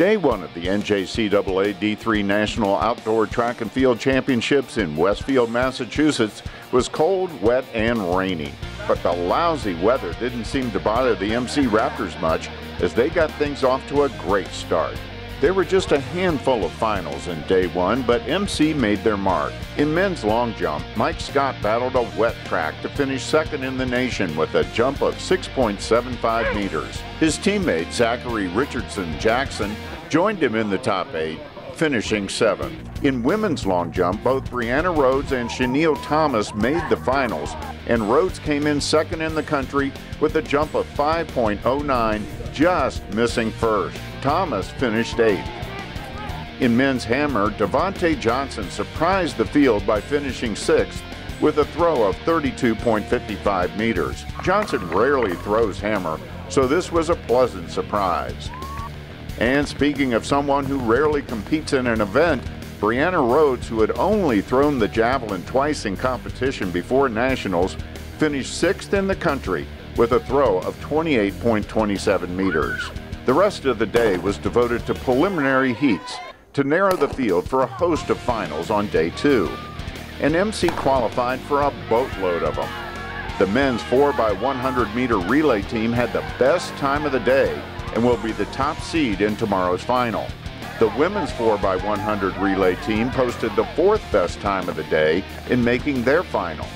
Day one of the NJCAA D3 National Outdoor Track and Field Championships in Westfield, Massachusetts was cold, wet, and rainy. But the lousy weather didn't seem to bother the MC Raptors much as they got things off to a great start. There were just a handful of finals in day one, but MC made their mark. In men's long jump, Mike Scott battled a wet track to finish second in the nation with a jump of 6.75 meters. His teammate Zachary Richardson Jackson joined him in the top eight, finishing seventh. In women's long jump, both Brianna Rhodes and Chenille Thomas made the finals, and Rhodes came in second in the country with a jump of 5.09, just missing first. Thomas finished eighth. In men's hammer, Devonte Johnson surprised the field by finishing sixth with a throw of 32.55 meters. Johnson rarely throws hammer, so this was a pleasant surprise. And speaking of someone who rarely competes in an event, Brianna Rhodes, who had only thrown the javelin twice in competition before nationals, finished sixth in the country with a throw of 28.27 meters. The rest of the day was devoted to preliminary heats to narrow the field for a host of finals on day two. And MC qualified for a boatload of them. The men's 4x100 meter relay team had the best time of the day and will be the top seed in tomorrow's final. The women's 4x100 relay team posted the fourth best time of the day in making their final.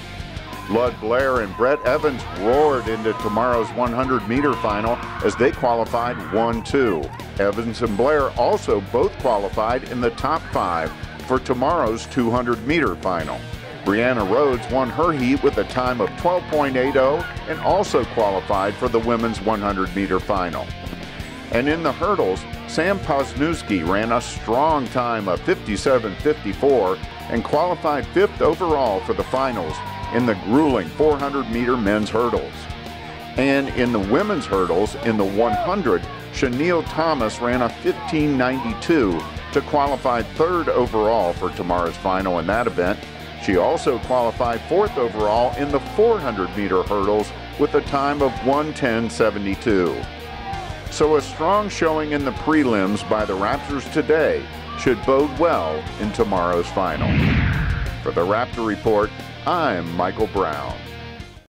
Lud Blair and Brett Evans roared into tomorrow's 100 meter final as they qualified 1 2. Evans and Blair also both qualified in the top five for tomorrow's 200 meter final. Brianna Rhodes won her heat with a time of 12.80 and also qualified for the women's 100 meter final. And in the hurdles, Sam Posnewski ran a strong time of 57.54 and qualified fifth overall for the finals in the grueling 400 meter men's hurdles. And in the women's hurdles, in the 100, Chenille Thomas ran a 1592 to qualify third overall for tomorrow's final in that event. She also qualified fourth overall in the 400 meter hurdles with a time of 110.72. So a strong showing in the prelims by the Raptors today should bode well in tomorrow's final. For the Raptor Report, I'm Michael Brown.